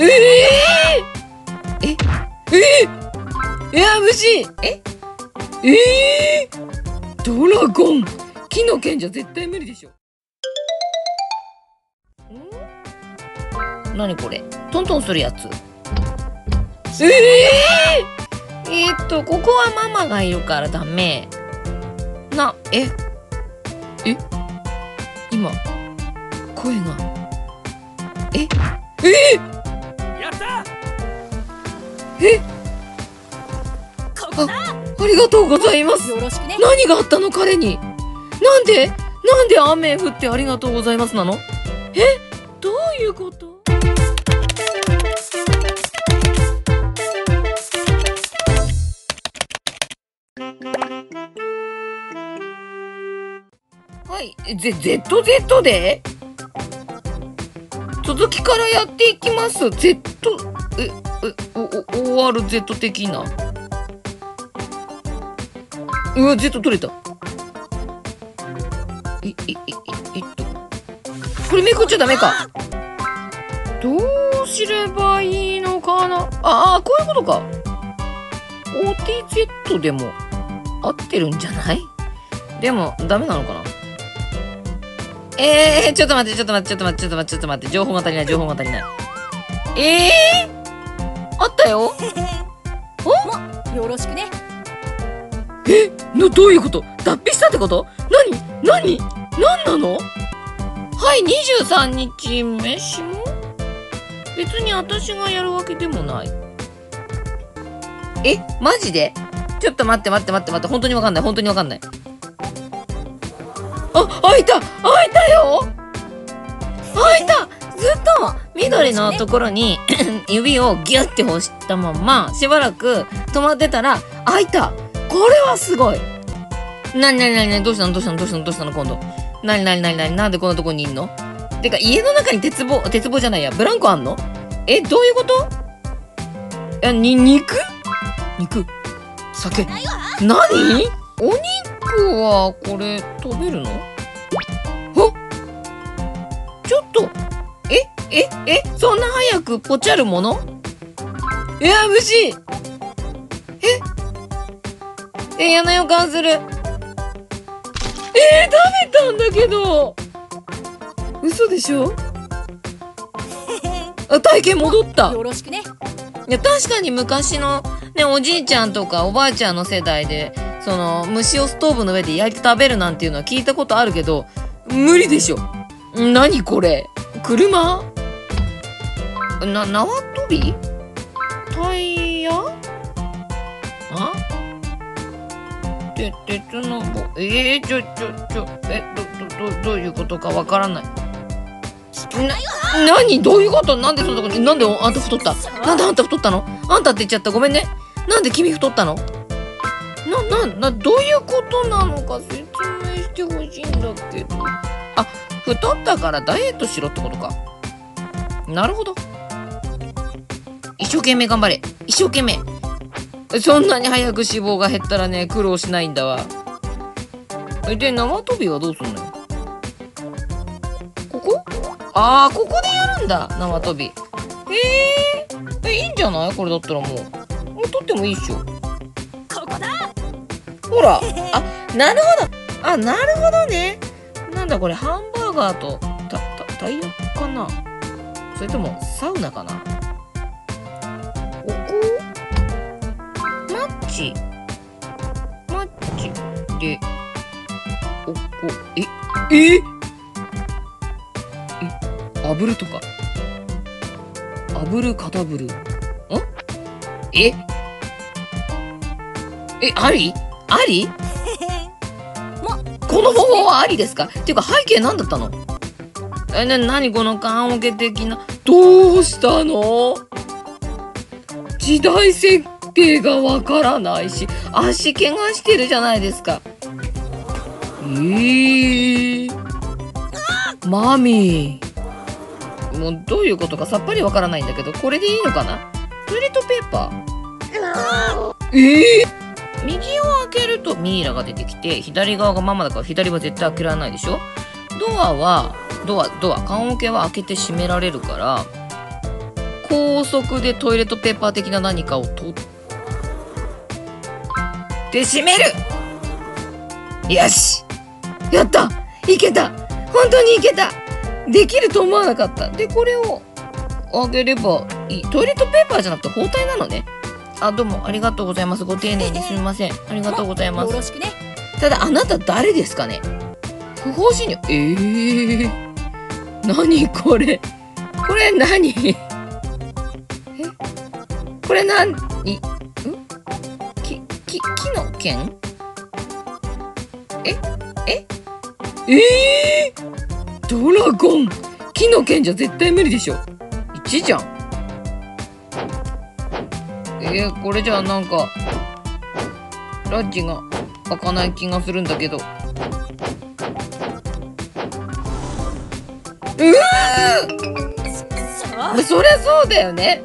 えええええいや虫え？ええドラゴン木の剣じゃ絶対無理でしょ。ん？何これ？トントンするやつ。えええー、っとここはママがいるからダメ。なえ？え？今声が。え？えやったえ？ここだ。ありがとうございます。よろしくね。何があったの彼に？なんで？なんで雨降ってありがとうございますなの？え？どういうこと？はい。えぜ ZZ で？続きからやっていきます。Z え？えおお ORZ 的なうわ、Z 取れた。い、い、い、えっと。これめくっちゃダメか。どうすればいいのかなああ、こういうことか。OTZ でも合ってるんじゃないでも、ダメなのかなえー、ちょっと待って、ちょっと待って、ちょっと待って、ちょっと待って、ちょっと待って、情報が足りない、情報が足りない。えー、あったよ。よろしくね。え？のどういうこと？脱皮したってこと？何？何？何なの？はい23日飯も別に私がやるわけでもない。え？マジで？ちょっと待って待って待って待って。本当にわかんない。本当にわかんない。あ開いた！開いたよ！開いた緑のところに指をギュッて押したまましばらく止まってたら開いた。これはすごい。なになになになにどうしたの？どうしたの？どうしたの？どうしたの？今度。なになになになに？なんでこんなとこにいんの？てか家の中に鉄棒鉄棒じゃないや。ブランコあんの？えどういうこと？えに肉？肉？酒？何？お肉はこれ食べるの？あちょっとえええそんな早くポチャるもの？いや虫え？嫌な予感するえー、食べたんだけど。嘘でしょ？あ体験戻った。よろしくね。いや確かに昔のねおじいちゃんとかおばあちゃんの世代でその虫をストーブの上で焼いて食べるなんていうのは聞いたことあるけど無理でしょ。何これ？車？な縄跳び？タイヤ？あ？て鉄の棒えー、ちょちょちょえどどどどういうことかわからない。な何？どういうこと？なんでそんなこと？なんであんた太った？なんであんた太ったの？あんたって言っちゃった？ごめんね。なんで君太ったの？な、な、な、どういうことなのか説明してほしいんだけど。あ、太ったからダイエットしろってことか。なるほど。一生懸命頑張れ。一生懸命。そんなに早く脂肪が減ったらね、苦労しないんだわ。えで、縄跳びはどうすんのよ？ここ？あー、ここでやるんだ。縄跳び。へえ。え、いいんじゃない？これだったらもう。もう取ってもいいっしょ。ここだほら、あ、なるほど。あ、なるほどね。なんだこれ、ハンバーガーと、た、た、タイヤかな？それとも、サウナかな？ここ？マッチ。マッチで、おこ、え、え？え、炙るとか？炙る、肩ぶる。ん？え？え、あり？あり？この方法はありですか？っていうか背景何だったの？え、な、なにこの棺桶的な？どうしたの？時代設定がわからないし、足怪我してるじゃないですか。えー、マミー。もうどういうことかさっぱりわからないんだけど、これでいいのかな？トイレットペーパー。えー、右を開けるとミイラが出てきて左側がママだから左は絶対開けられないでしょ？ドアはドアドア棺桶は開けて閉められるから高速でトイレットペーパー的な何かを取って閉める。よしやったいけた本当にいけた。できると思わなかった。でこれをあげればいい。トイレットペーパーじゃなくて包帯なのね。あどうもありがとうございます。ご丁寧にすみません。ありがとうございます。よろしくね。ただあなた誰ですかね。不法侵入。えー、何これ。これ何？えこれ何んき、き、木の剣え？え？えー、ドラゴン！木の剣じゃ絶対無理でしょ。1じゃん。えー、これじゃあなんかラッジが開かない気がするんだけど。うわそりゃそうだよね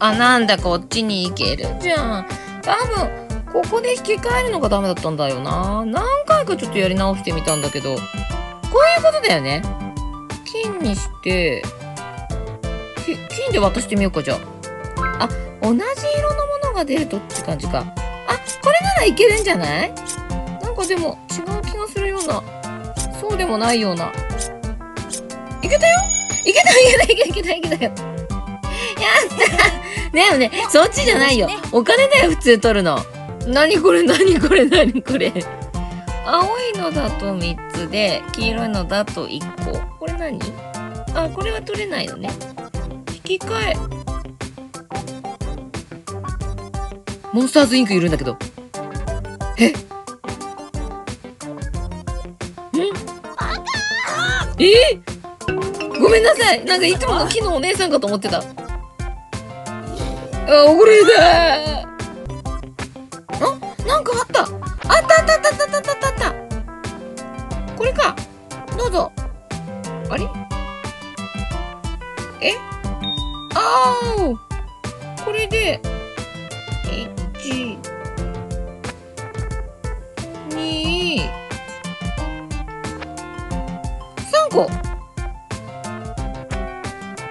あなんだこっちに行ける。じゃん多分ここで引き換えるのがダメだったんだよな。何回かちょっとやり直してみたんだけど。こういうことだよね。金にして金で渡してみようかじゃあ。あ同じ色のものが出るとって感じか。あこれならいけるんじゃない？なんかでも違う気がするような。そうでもないような。いけたよ？いけたいけたいけたいけたいけたよ？やったでもね。そっちじゃないよ。お金だよ普通取るの。何これ何これ何これ。青いのだと3つで黄色いのだと1個。これ何？あこれは取れないのね。引き換え。モンスターズインクいるんだけど。え？んえ？ごめんなさい。なんかいつもの木のお姉さんかと思ってた。あ、おれだあ、なんかあった。あったあったあったあったあった。あったこれか。どうぞ。あれ？え？あお。これで、1、2、3個。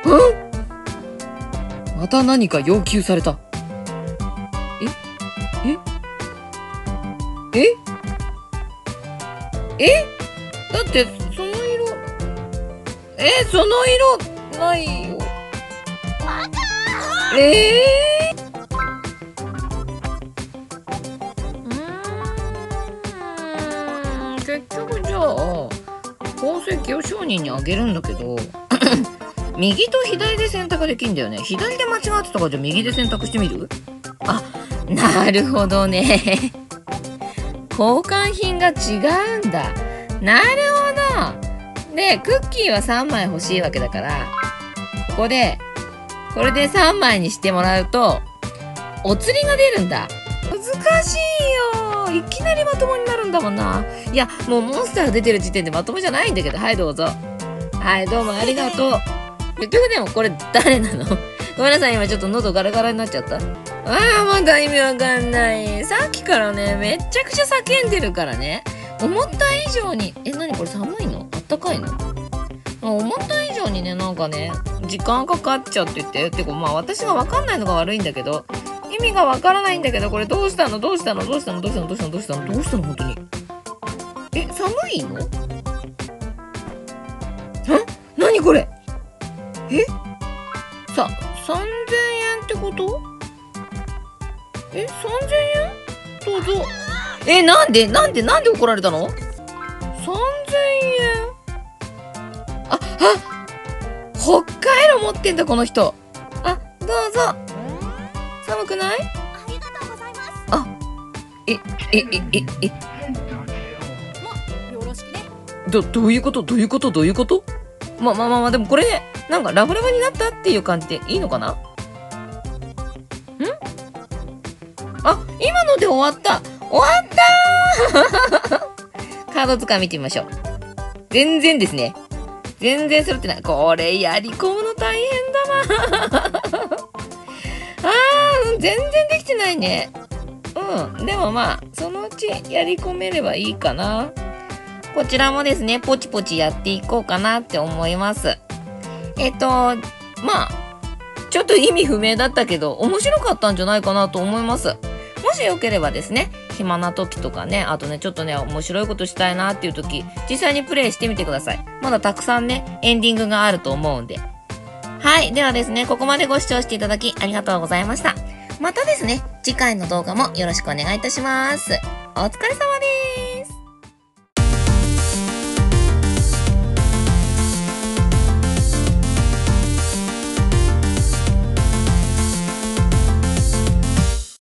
うん？た何か要求された。え？え？え？え？だってその色。え？その色ないよ。ええ？うーん。結局じゃあ宝石を商人にあげるんだけど右と左で選択できんだよね。左で間違ってたからじゃあ右で選択してみる？あなるほどね。交換品が違うんだ。なるほど。でクッキーは3枚欲しいわけだから。ここでこれで3枚にしてもらうとお釣りが出るんだ。難しいよ。いきなりまともになるんだもんな。いやもうモンスターが出てる時点でまともじゃないんだけど。はいどうぞ。はいどうもありがとう。結局でもこれ誰なの？ごめんなさい今ちょっと喉ガラガラになっちゃった。ああまだ意味わかんない。さっきからねめっちゃくちゃ叫んでるからね。思った以上にえ何これ寒いの？あったかいの？思った以上にねなんかね時間かかっちゃってて。てかまあ私がわかんないのが悪いんだけど意味がわからないんだけどこれどうしたの？どうしたの？どうしたの？どうしたの？どうしたの？どうしたの？どうしたの？本当に。え寒いの？ん何これ？え3000円？どうぞ。えなんで？なんで？なんで怒られたの ?3000 円。ああ北海道持ってんだこの人。あどうぞ。寒くない？ありがとうございます。えええええ。よろしくね。どどういうこと？どういうこと？どういうこと？まあまあまあまあでもこれねなんかラブラブになったっていう感じでいいのかな？今ので終わった。終わったー。カード図鑑見てみましょう。全然ですね。全然揃ってない。これやり込むの大変だな。あー全然できてないね。うんでもまあそのうちやり込めればいいかな。こちらもですね、ポチポチやっていこうかなって思います。えっと、まあ、ちょっと意味不明だったけど、面白かったんじゃないかなと思います。もしよければですね、暇な時とかね、あとね、ちょっとね、面白いことしたいなっていう時、実際にプレイしてみてください。まだたくさんね、エンディングがあると思うんで。はい。ではですね、ここまでご視聴していただきありがとうございました。またですね、次回の動画もよろしくお願いいたします。お疲れ様です。